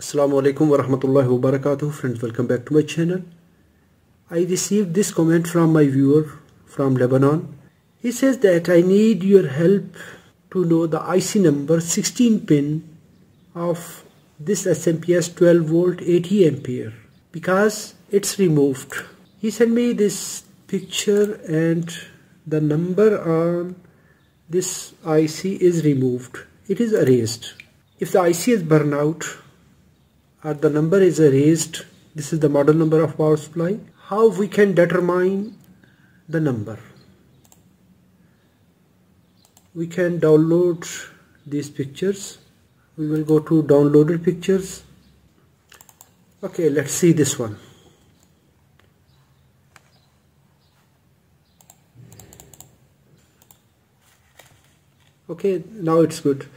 Assalamu alaikum wa rahmatullahi wa barakatuh. Friends welcome back to my channel. I received this comment from my viewer from Lebanon. He says that I need your help to know the IC number 16 pin of this SMPS 12 volt 80 ampere because it's removed. He sent me this picture and the number on this IC is removed. It is erased. If the IC is burned out the number is erased this is the model number of power supply. How we can determine the number? We can download these pictures. We will go to downloaded pictures. Okay let's see this one. Okay now it's good.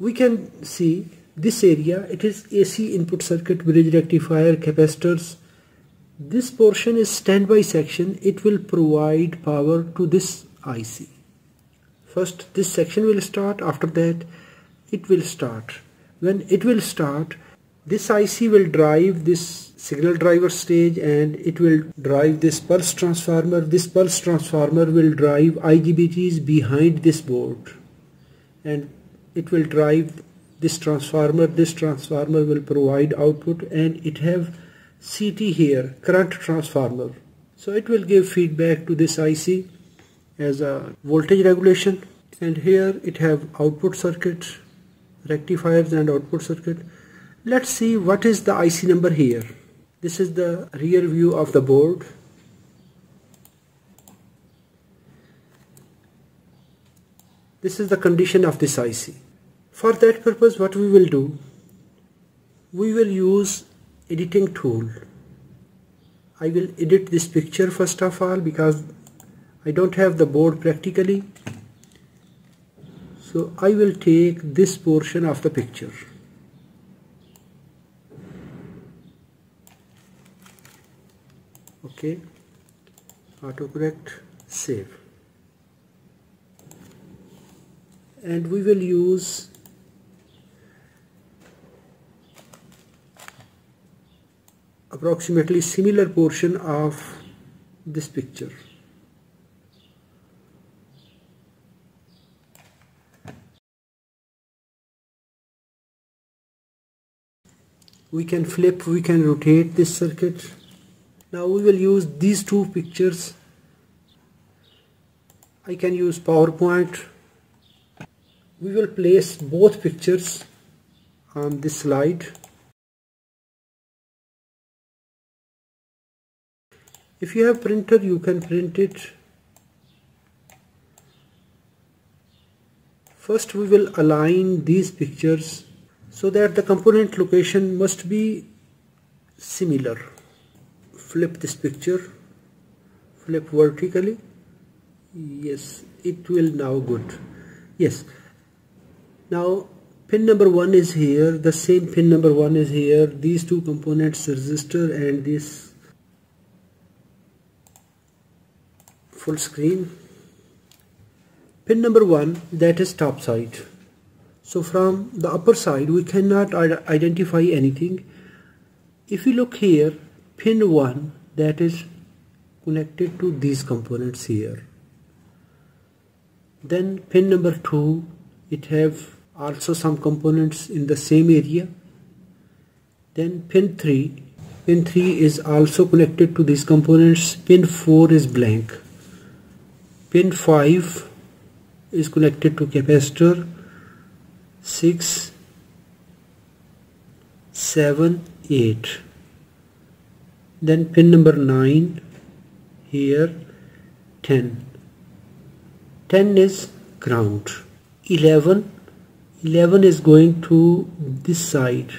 We can see this area it is AC input circuit bridge rectifier capacitors. This portion is standby section. It will provide power to this IC first this section will start. After that it will start. When it will start this IC will drive this signal driver stage and it will drive this pulse transformer. This pulse transformer will drive IGBTs behind this board. And it will drive this transformer this transformer will provide output and it have CT here current transformer. So it will give feedback to this IC as a voltage regulation. And here it have output circuit rectifiers and output circuit. Let's see what is the IC number here. This is the rear view of the board. This is the condition of this IC for that purpose what we will do we will use editing tool. I will edit this picture first of all because I don't have the board practically. So I will take this portion of the picture. Okay. Autocorrect save. And we will use approximately similar portion of this picture. We can flip we can rotate this circuit. Now we will use these two pictures. I can use PowerPoint. We will place both pictures on this slide if you have printer you can print it. First we will align these pictures so that the component location must be similar. Flip this picture flip vertically. Yes it will now good. Yes. Now pin number one is here the same pin number one is here. These two components resistor and this full screen. Pin number one that is top side. So from the upper side we cannot identify anything. If you look here pin 1 that is connected to these components here. Then pin number 2 it have also some components in the same area. Then pin 3 pin 3 is also connected to these components. Pin 4 is blank pin 5 is connected to capacitor. 6 7 8 then pin number 9 here 10 10 is ground. 11 11 is going to this side.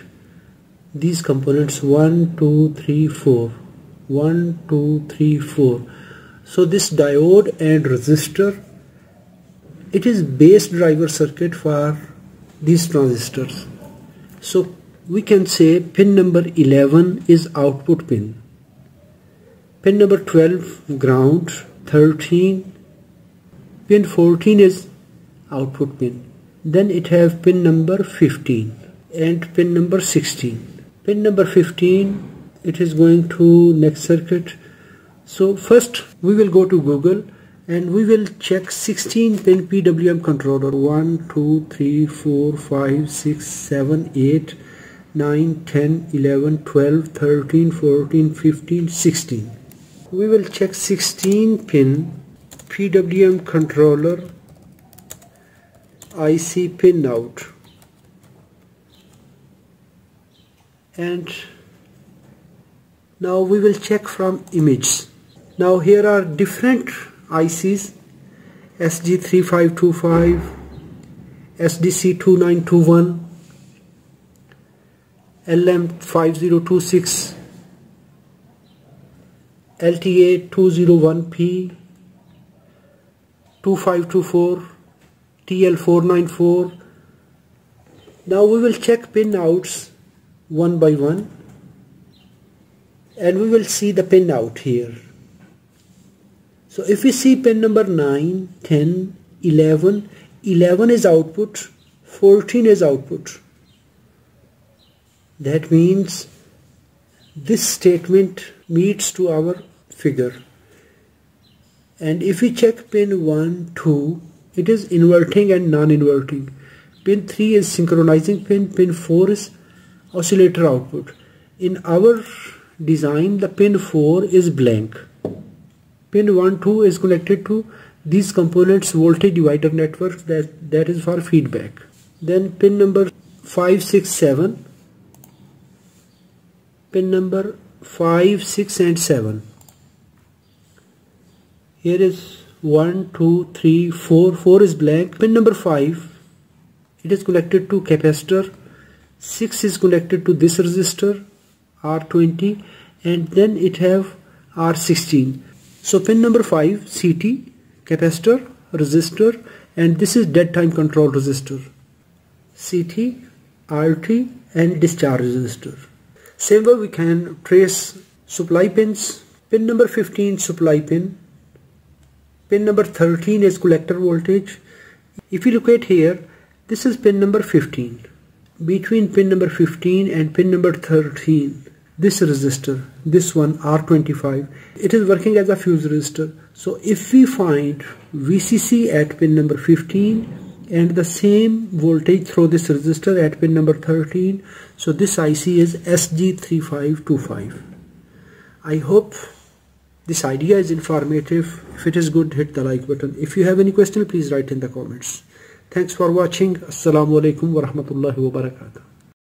These components 1 2 3 4 1 2 3 4 so this diode and resistor it is base driver circuit for these transistors. So we can say pin number 11 is output pin. Pin number 12 ground 13 pin 14 is output pin. Then it have pin number 15 and pin number 16 pin number 15 it is going to next circuit so first we will go to Google and we will check 16 pin PWM controller 1 2 3 4 5 6 7 8 9 10 11 12 13 14 15 16 we will check 16 pin PWM controller IC pin out. And now we will check from image now here are different ICs SG3525 SDC2921 LM5026 LTA201P 2524 TL494 now we will check pin outs one by one and we will see the pin out here so if we see pin number 9 10 11 11 is output 14 is output. That means this statement meets to our figure. And if we check pin 1 2 it is inverting and non-inverting. Pin 3 is synchronizing pin pin 4 is oscillator output. In our design the pin 4 is blank pin 1 2 is connected to these components voltage divider network that that is for feedback. Then pin number 5 6 7 pin number 5 6 and 7 here is 1 2 3 4 4 is blank. Pin number 5 it is connected to capacitor. 6 is connected to this resistor R20 and then it have R16 so pin number 5 CT capacitor resistor and this is dead time control resistor. CT RT and discharge resistor. Same way we can trace supply pins. Pin number 15 supply pin. Pin number 13 is collector voltage. If you look at here this is pin number 15 between pin number 15 and pin number 13 this resistor this one R25 it is working as a fuse resistor so if we find VCC at pin number 15 and the same voltage through this resistor at pin number 13 so this IC is SG3525 I hope this idea is informative. If it is good, hit the like button. If you have any question, please write in the comments. Thanks for watching. Assalamu alaikum wa.